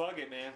fuck it, man.